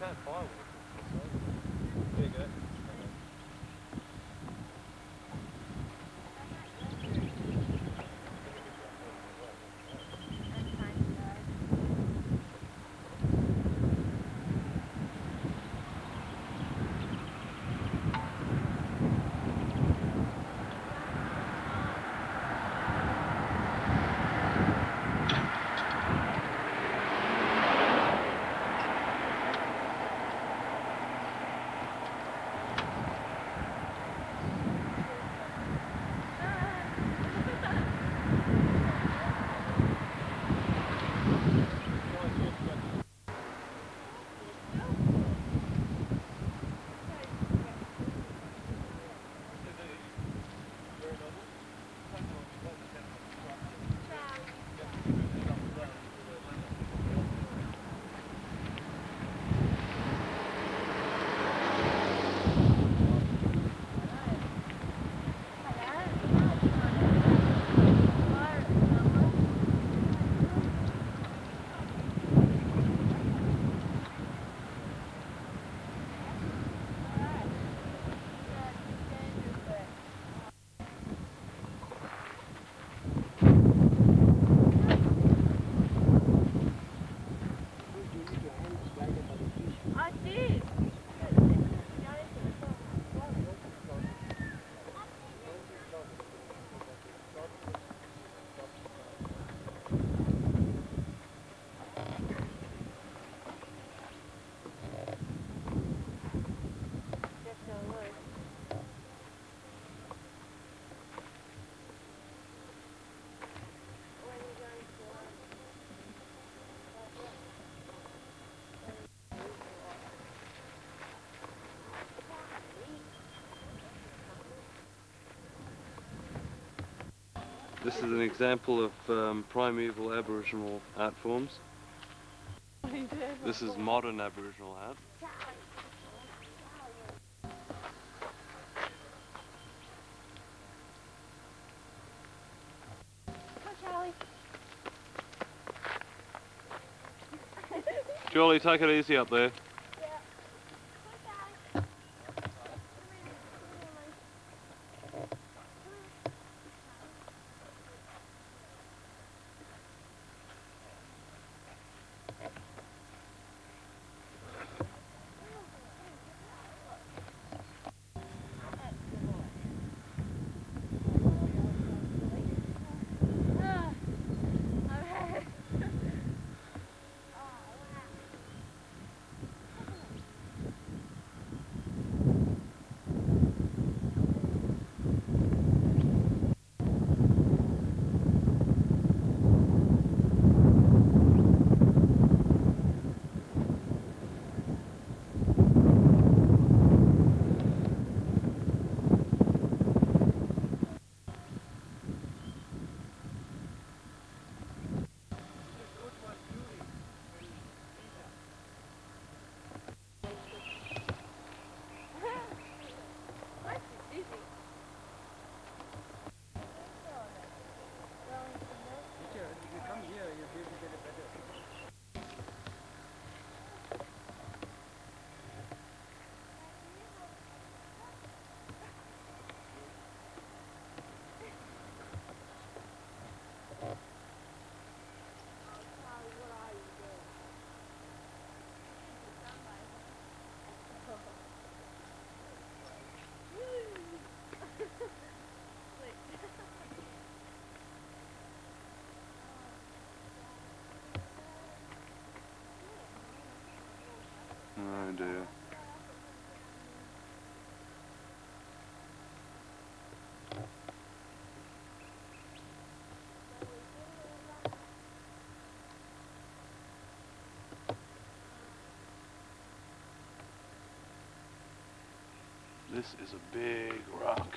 can't firewood. There you go. This is an example of um, primeval Aboriginal art forms. This is modern Aboriginal art. Charlie. Take it easy up there. Oh dear. This is a big rock.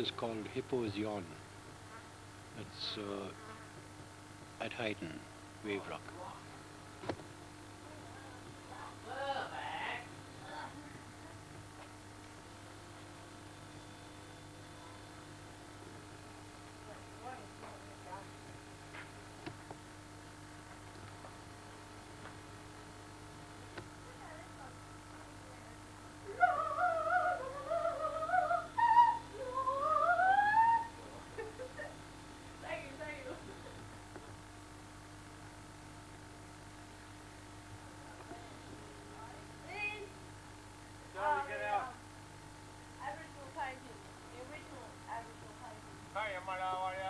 Is called Hippo's Yawn. It's uh, at Hyden, Wave Rock. As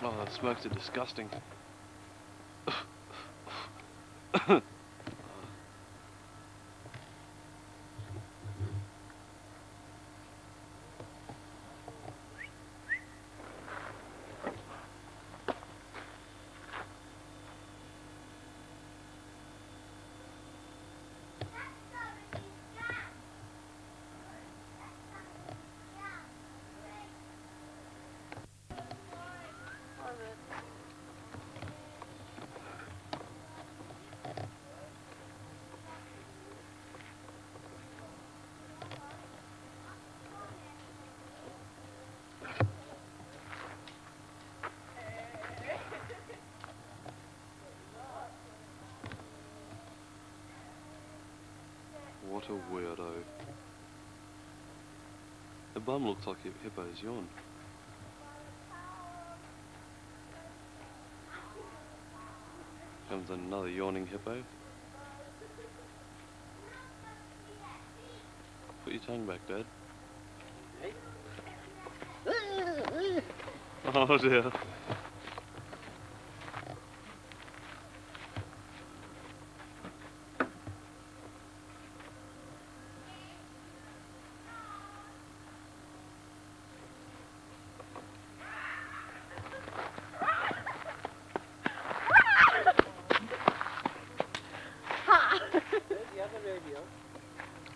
Oh, the smokes are disgusting. What a weirdo. The bum looks like a hippo's yawn. Comes another yawning hippo. Put your tongue back, Dad. Oh dear.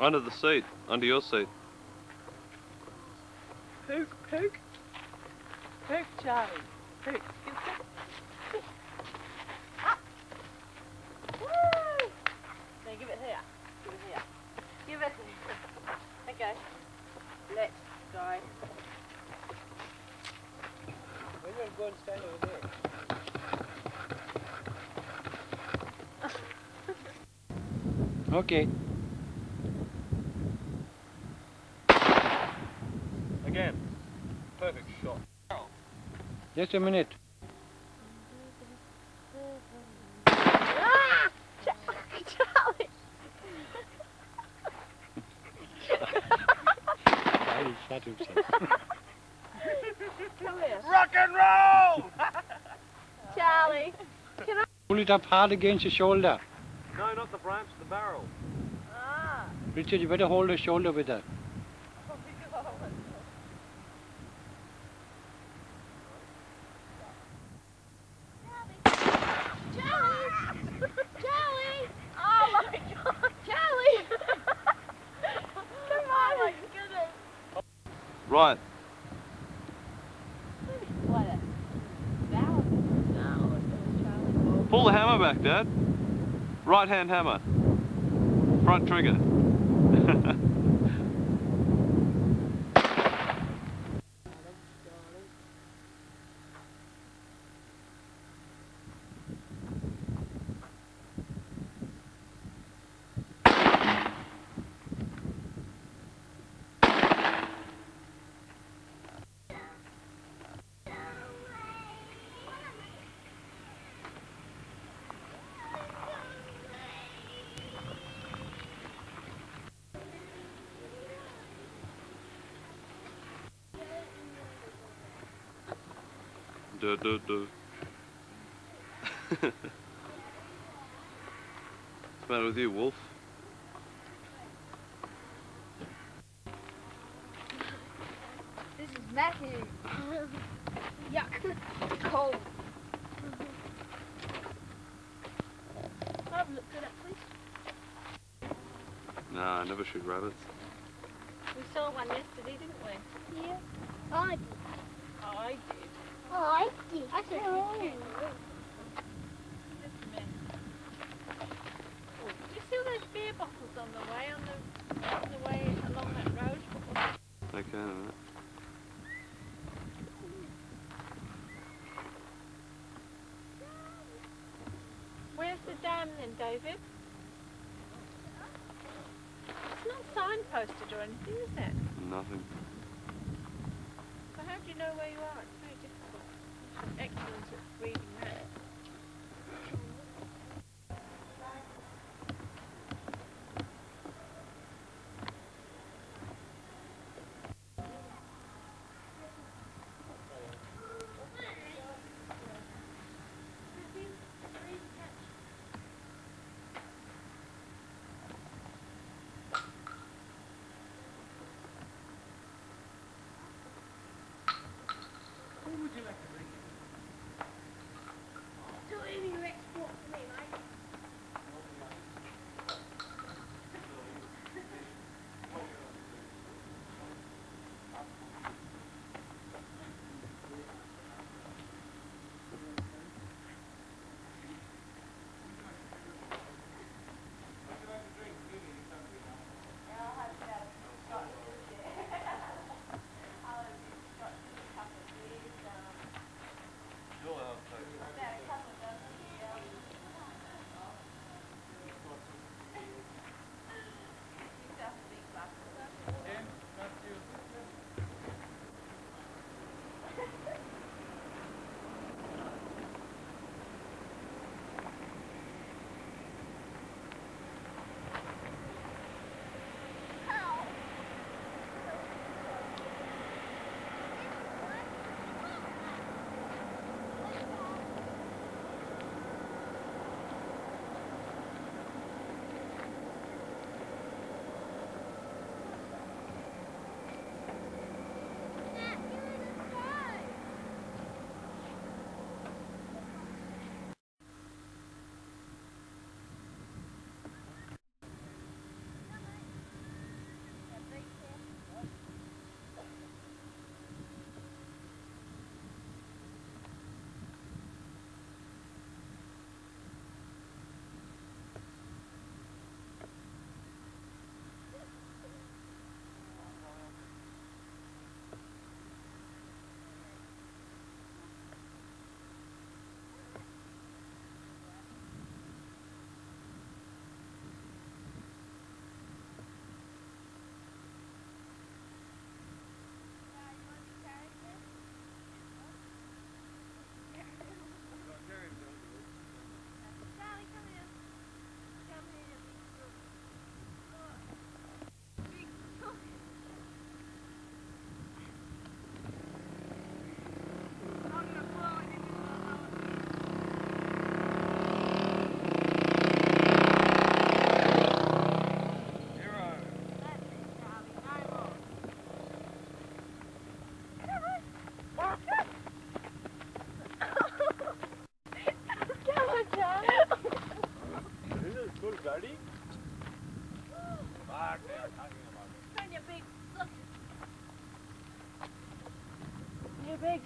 Under the seat. Under your seat. Pook, pook. Pook, Charlie. Pook. Up. Ah. Woo! Now give it here. Give it here. Give it here. Okay. Let's go. We're going to go and stand over there. Okay. Just a minute. Ah! Charlie! Charlie shut himself. Come here. Rock and roll! Charlie. Pull it up hard against your shoulder. no, not the branch, the barrel. Ah. Richard, you better hold the shoulder with that. Oh my God. Charlie! Charlie! Oh my God! Charlie! Come on! Oh my goodness! Right. What a... That was... No, it was Charlie. Pull the hammer back, Dad. Right hand hammer. Front trigger. Duh, duh, duh. What's the matter with you, Wolf? This is Matthew. Yuck. Cold. Have a look at please. Nah, I never shoot rabbits. We saw one yesterday, didn't we? Yeah. I did. I did. I. I Oh. you Just a minute. Do you see those beer bottles on the way, on the, on the way along that road? Okay, a minute. Where's the dam then, David? It's not signposted or anything, is it? Nothing. So how do you know where you are? Excellent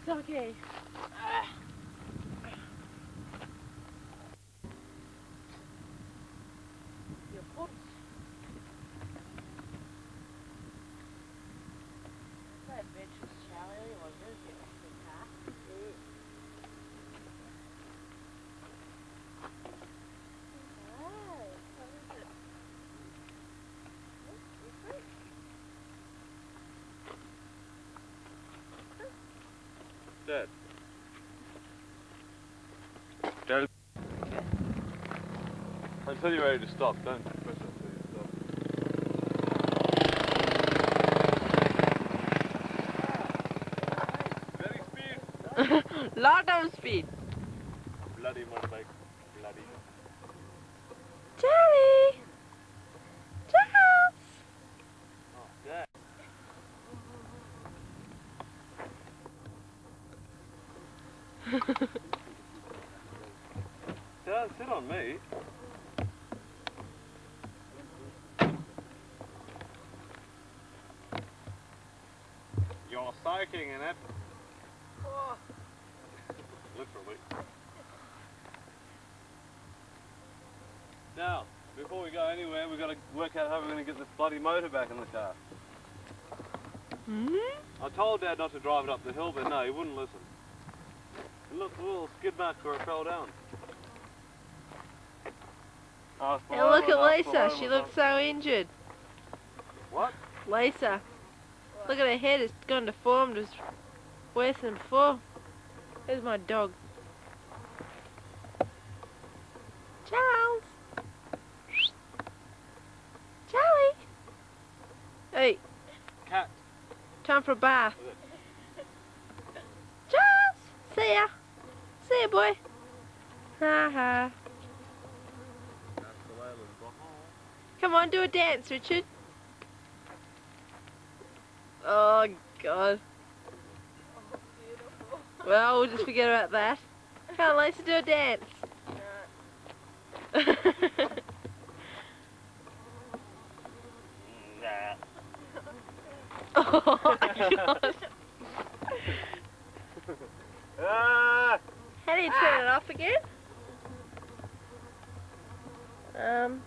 leg Dad. Dad. Until you're ready to stop, don't press it until you stop. Very. Lot of speed. Bloody motorbike. Bloody. Charlie! Charles! Oh, Dad. Dad, sit on me. You're soaking in it. Literally. Now, before we go anywhere, we've got to work out how we're going to get this bloody motor back in the car. hmm I told Dad not to drive it up the hill, but no, he wouldn't listen. And look, a little skid mark where it fell down. Ask for And look at Lisa. She looks so injured. What? Lisa. Look at her head. It's gone deformed. It's worse than before. There's my dog. Charles. Charlie. Hey, Cat. time for a bath. See ya. See ya, boy. Ha ha. Come on, do a dance, Richard. Oh, God. Well, we'll just forget about that. Come on, Lisa, do a dance. Oh, my God. How do you turn it off again? Um,